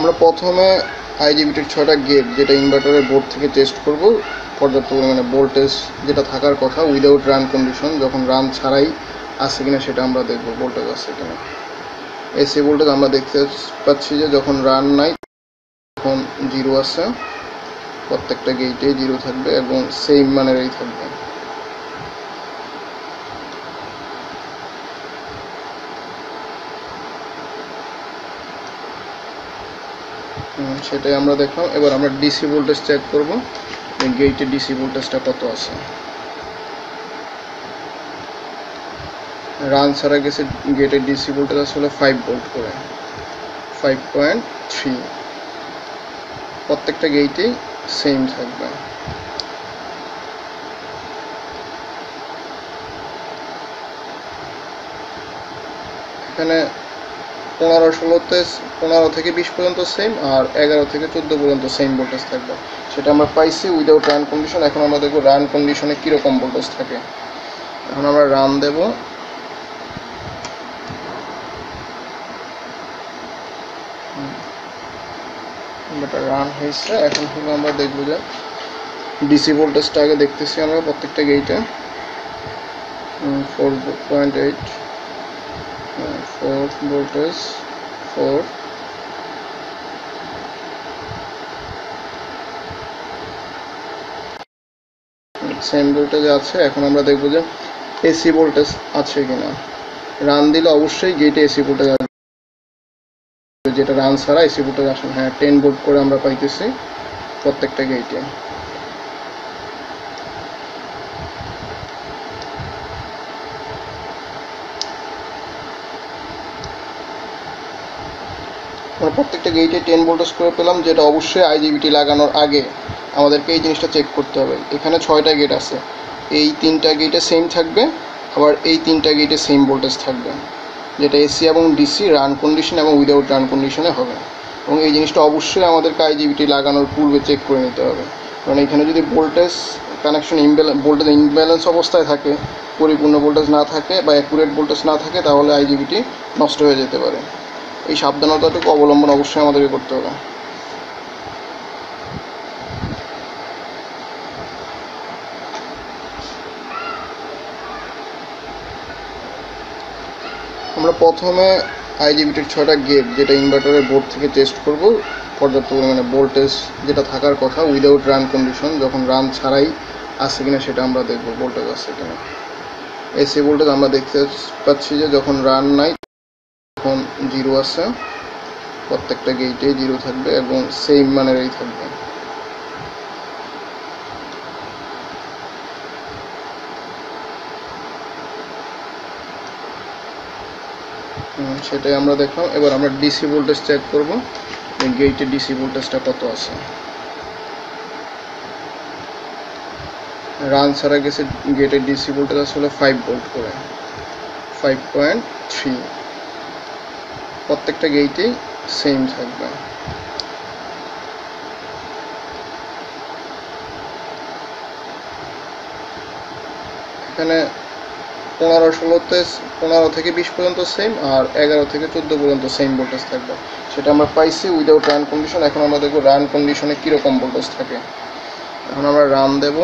আমরা প্রথমে আইজিবিটির ছয়টা গেট যেটা ইনভার্টারের বোর্ড থেকে টেস্ট করব, পর্যাপ্ত পরিমাণে ভোল্টেজ যেটা থাকার কথা উইদাউট রান কন্ডিশন যখন রান ছাড়াই আছে কিনা সেটা আমরা দেখব ভোল্টেজ আছে কিনা। এসি ভোল্টেজ আমরা দেখতে পাচ্ছি যে যখন রান নাই, তখন জিরো আছে। প্রত্যেকটা গেটে জিরো থাকবে এবং সেম মানেরই থাকবে। সেটাই আমরা দেখলাম। এবার আমরা ডিসি ভোল্টেজ চেক করব গেটে ডিসি ভোল্টেজটা কত আছে। রান ছাড়া গেছে গেটের ডিসি ভোল্টেজ আসলে ফাইভ ভোল্ট করে। ফাইভ পয়েন্ট থ্রি প্রত্যেকটা গেটেই সেম থাকবে। এখানে পনেরো ষোলোতে পনেরো থেকে বিশ পর্যন্ত সেম আর এগারো থেকে চোদ্দ পর্যন্ত সেম ভোল্টেজ থাকবে। সেটা আমরা পাইছি উইদাউট রান কন্ডিশন এখন আমরা দেখব রান কন্ডিশনে কীরকম ভোল্টেজ থাকে। এখন আমরা রান দেব। রান হয়েছে, এখন হলো আমরা দেখব যে ডিসি ভোল্টেজটা আগে দেখতেছি আমরা প্রত্যেকটা গেইটে four point eight four voltage four same voltage আছে, এখন আমরা দেখব যে এসি ভোল্টেজ আছে কিনা। রান দিলে অবশ্যই গেটে এসি ভোল্টেজ আসবে যেটা রান ছাড়া এসি ভোল্টেজ আসে। হ্যাঁ টেন ভোল্ট করে আমরা পাইতেছি প্রত্যেকটা গেটে আমরা প্রত্যেকটা গেটে টেন ভোল্টেজ করে পেলাম, যেটা অবশ্যই আইজিবিটি লাগানোর আগে আমাদেরকে এই জিনিসটা চেক করতে হবে। এখানে ছয়টা গেট আছে। এই তিনটা গেটে সেম থাকবে, আবার এই তিনটা গেটে সেম ভোল্টেজ থাকবে। যেটা এসি এবং ডিসি রান কন্ডিশন এবং উইদাউট রান কন্ডিশনে হবে। এবং এই জিনিসটা অবশ্যই আমাদেরকে আইজিবিটি লাগানোর পূর্বে চেক করে নিতে হবে। কারণ এখানে যদি voltage connection imbalance voltage imbalance অবস্থায় থাকে, পরিপূর্ণ ভোল্টেজ না থাকে বা অ্যাকুরেট ভোল্টেজ না থাকে, তাহলে আইজিবিটি নষ্ট হয়ে যেতে পারে। এই সাবধানতাটুকু অবলম্বন অবশ্যই আমাদেরকে করতে হবে। আমরা প্রথমে আইজিবিটির ছয়টা গেট যেটা ইনভার্টারের বোর্ড থেকে টেস্ট করব, পর্যাপ্ত পরিমাণে ভোল্টেজ যেটা থাকার কথা উইদাউট রান কন্ডিশন যখন রান ছাড়াই আছে কিনা সেটা আমরা দেখব ভোল্টেজ আছে কিনা। এসি ভোল্টেজ আমরা দেখতে পাচ্ছি যে যখন রান নাই জিরো আছে। প্রত্যেকটা গেটে জিরো থাকবে এবং সেম মানেরই থাকবে। সেটাই আমরা দেখলাম। এবার আমরা ডিসি ভোল্টেজ চেক করব গেটে ডিসি ভোল্টেজটা কত আছে। রান ছাড়া গেছে গেটের ডিসি ভোল্টেজ আসলে ফাইভ ভোল্ট করে। ফাইভ পয়েন্ট থ্রি প্রত্যেকটা গেটেই সেম থাকবে। এখানে পনেরো ষোলোতে পনেরো থেকে বিশ পর্যন্ত সেম আর এগারো থেকে চোদ্দ পর্যন্ত সেম ভোল্টেজ থাকবে। সেটা আমরা পাইছি উইদাউট রান কন্ডিশন এখন আমরা দেখব রান কন্ডিশনে কীরকম ভোল্টেজ থাকে। এখন আমরা রান দেব।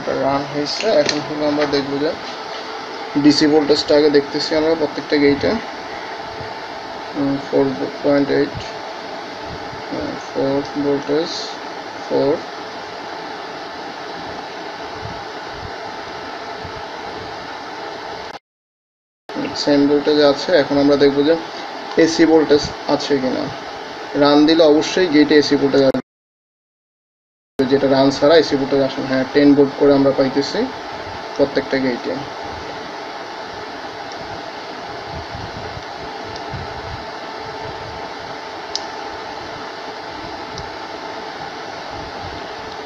এটা রান হয়েছে, এখন হলো আমরা দেখব যে ডিসি ভোল্টেজটা আগে দেখতেছি আমরা প্রত্যেকটা গেইটে four point eight four voltage four same voltage আছে, এখন আমরা দেখব যে এসি ভোল্টেজ আছে কিনা। রান দিলে অবশ্যই গেটে এসি ভোল্টেজ যেটা রান ছাড়া এসি ভোল্টেজ আসে না। হ্যাঁ টেন ভোল্ট করে আমরা পাইতেছি প্রত্যেকটা গেটে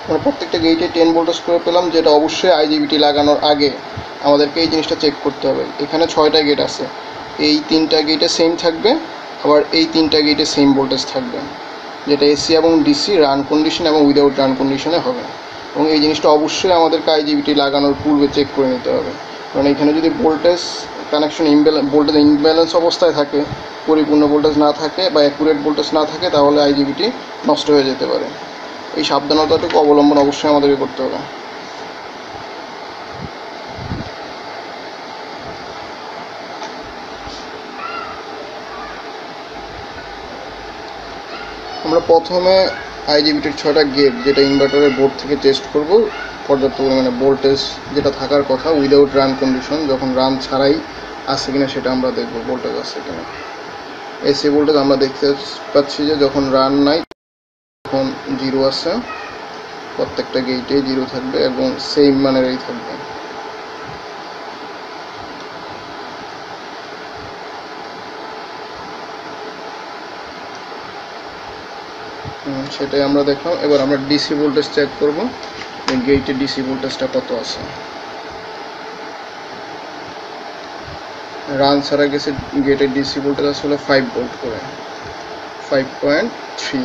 আমরা প্রত্যেকটা গেটে টেন ভোল্টেজ করে পেলাম, যেটা অবশ্যই আইজিবিটি লাগানোর আগে আমাদেরকে এই জিনিসটা চেক করতে হবে। এখানে ছয়টা গেট আছে। এই তিনটা গেটে সেম থাকবে, আবার এই তিনটা গেটে সেম ভোল্টেজ থাকবে। যেটা এসি এবং ডিসি রান কন্ডিশন এবং উইদাউট রান কন্ডিশনে হবে এবং এই জিনিসটা অবশ্যই আমাদের আইজিবিটি লাগানোর পূর্বে চেক করে নিতে হবে। কারণ এখানে যদি voltage connection imbalance voltage imbalance অবস্থায় থাকে, পরিপূর্ণ ভোল্টেজ না থাকে বা অ্যাকুরেট ভোল্টেজ না থাকে, তাহলে আইজিবিটি নষ্ট হয়ে যেতে পারে। এই সাবধানতাটুকু অবলম্বন অবশ্যই আমাদেরকে করতে হবে। আমরা প্রথমে আইজিবিটির ছয়টা গেট যেটা ইনভার্টারের বোর্ড থেকে টেস্ট করব, পর্যাপ্ত পরিমাণে ভোল্টেজ যেটা থাকার কথা উইদাউট রান কন্ডিশন যখন রান ছাড়াই আছে কিনা সেটা আমরা দেখব ভোল্টেজ আছে কিনা। এসি ভোল্টেজ আমরা দেখতে পাচ্ছি যে যখন রান নাই, তখন জিরো আছে। প্রত্যেকটা গেটে জিরো থাকবে এবং সেম মানেরই থাকবে। সেটাই আমরা দেখলাম। এবার আমরা ডিসি ভোল্টেজ চেক করব গেটে ডিসি ভোল্টেজটা কত আছে। রান ছাড়া গেছে গেটের ডিসি ভোল্টেজ আসলে ফাইভ ভোল্ট করে। ফাইভ পয়েন্ট থ্রি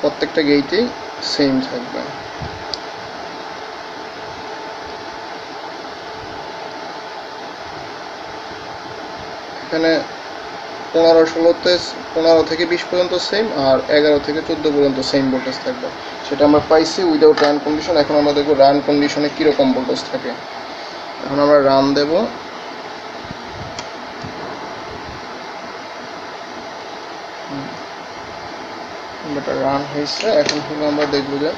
প্রত্যেকটা গেটেই সেম থাকবে। এখানে পনেরো ষোলোতে পনেরো থেকে বিশ পর্যন্ত সেম আর এগারো থেকে চোদ্দ পর্যন্ত সেম ভোল্টেজ থাকবে। সেটা আমরা পাইছি উইদাউট রান কন্ডিশন এখন আমরা দেখব রান কন্ডিশনে কীরকম ভোল্টেজ থাকে। এখন আমরা রান দেব। রান হয়েছে। এখন হলো আমরা দেখব যে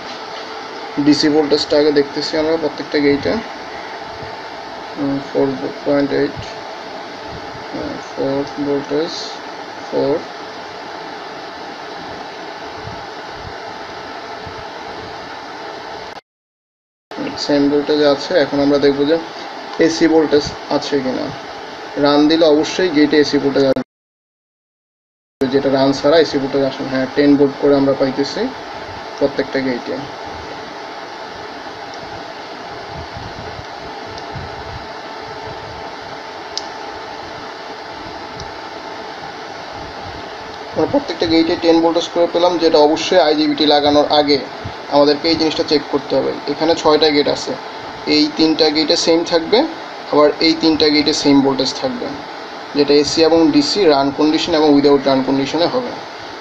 ডিসি ভোল্টেজটা আগে দেখতেছি আমরা প্রত্যেকটা গেইটে four point eight four voltage four same voltage আছে। এখন আমরা দেখব যে এসি ভোল্টেজ আছে কিনা। রান দিলে অবশ্যই গেটে এসি ভোল্টেজ আসবে। যেটা রান ছাড়া এসি ভোল্টেজ আসে। হ্যাঁ টেন ভোল্ট করে আমরা পাইতেছি প্রত্যেকটা গেটে প্রত্যেকটা গেটে টেন ভোল্টেজ করে পেলাম, যেটা অবশ্যই আইজিবিটি লাগানোর আগে আমাদেরকে এই জিনিসটা চেক করতে হবে। এখানে ছয়টা গেট আছে। এই তিনটা গেটে সেম থাকবে, আবার এই তিনটা গেটে সেম ভোল্টেজ থাকবে। যেটা এসি এবং ডিসি রান কন্ডিশন এবং উইদাউট রান কন্ডিশনে হবে।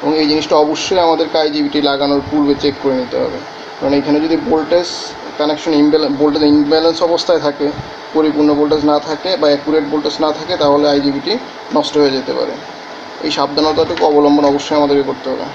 এবং এই জিনিসটা অবশ্যই আমাদেরকে আইজিবিটি লাগানোর পূর্বে চেক করে নিতে হবে। কারণ এখানে যদি voltage connection imbalance voltage imbalance অবস্থায় থাকে, পরিপূর্ণ ভোল্টেজ না থাকে বা অ্যাকুরেট ভোল্টেজ না থাকে, তাহলে আইজিবিটি নষ্ট হয়ে যেতে পারে। এই সাবধানতাটুকু অবলম্বন অবশ্যই আমাদেরকে করতে হবে।